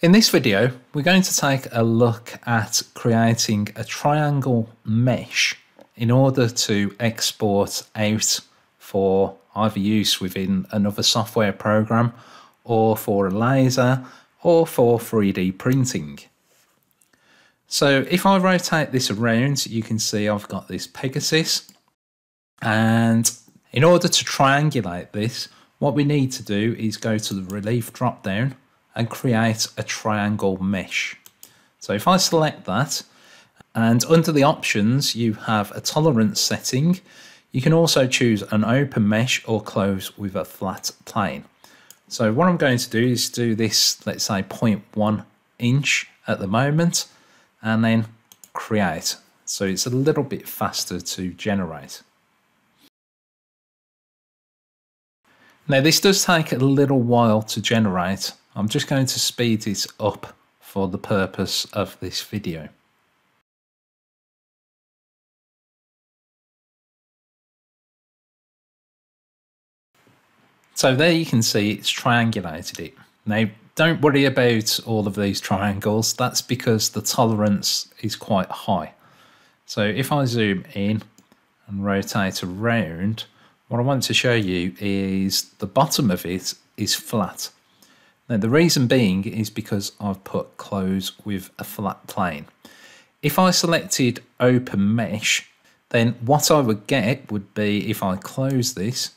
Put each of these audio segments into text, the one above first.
In this video, we're going to take a look at creating a triangle mesh in order to export out for either use within another software program or for a laser or for 3D printing. So if I rotate this around, you can see I've got this Pegasus. And in order to triangulate this, what we need to do is go to the relief drop down and create a triangle mesh. So if I select that, and under the options, you have a tolerance setting. You can also choose an open mesh or close with a flat plane. So what I'm going to do is do this, let's say 0.1 inch at the moment, and then create. So it's a little bit faster to generate. Now this does take a little while to generate. I'm just going to speed it up for the purpose of this video. So there you can see it's triangulated it. Now don't worry about all of these triangles, that's because the tolerance is quite high. So if I zoom in and rotate around, what I want to show you is the bottom of it is flat. Now the reason being is because I've put close with a flat plane. If I selected open mesh, then what I would get would be if I close this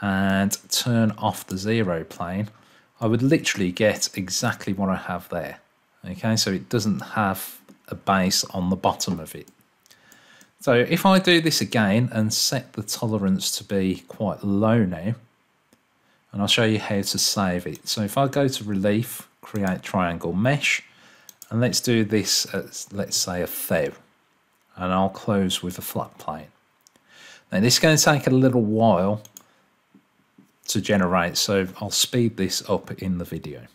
and turn off the zero plane, I would literally get exactly what I have there. Okay, so it doesn't have a base on the bottom of it. So if I do this again and set the tolerance to be quite low now, and I'll show you how to save it. So if I go to relief, create triangle mesh, and let's do this at, let's say a thou, and I'll close with a flat plane. Now this is going to take a little while to generate, so I'll speed this up in the video.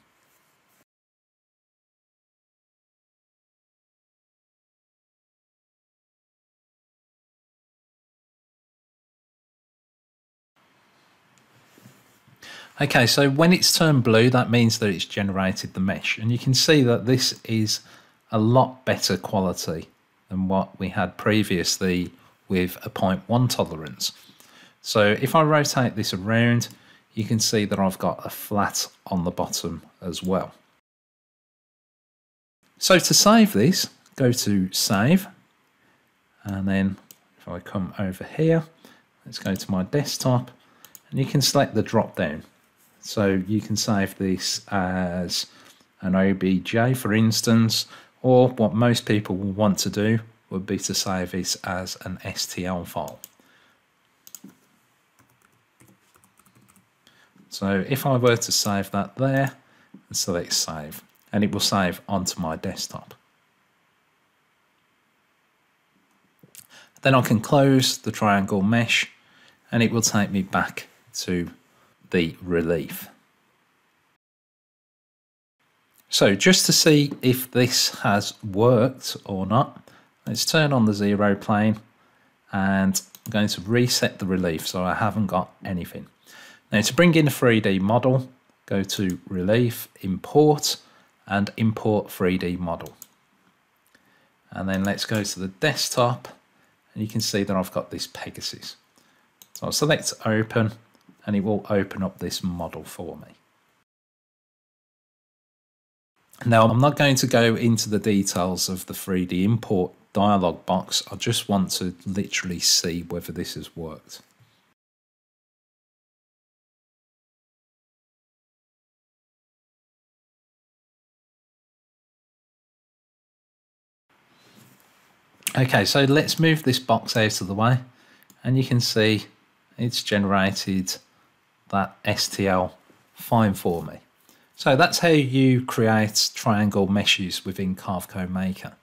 Okay, so when it's turned blue, that means that it's generated the mesh. And you can see that this is a lot better quality than what we had previously with a 0.1 tolerance. So if I rotate this around, you can see that I've got a flat on the bottom as well. So to save this, go to save, and then if I come over here, let's go to my desktop, and you can select the drop down. So you can save this as an OBJ, for instance, or what most people will want to do would be to save this as an STL file. So if I were to save that there and select save, and it will save onto my desktop. Then I can close the triangle mesh and it will take me back to the relief. So just to see if this has worked or not, let's turn on the zero plane and I'm going to reset the relief so I haven't got anything. Now to bring in a 3D model, go to relief, import and import 3D model. And then let's go to the desktop and you can see that I've got this Pegasus. So I'll select open and it will open up this model for me. Now, I'm not going to go into the details of the 3D import dialog box. I just want to literally see whether this has worked. Okay, so let's move this box out of the way and you can see it's generated that STL fine for me. So that's how you create triangle meshes within Carveco Maker.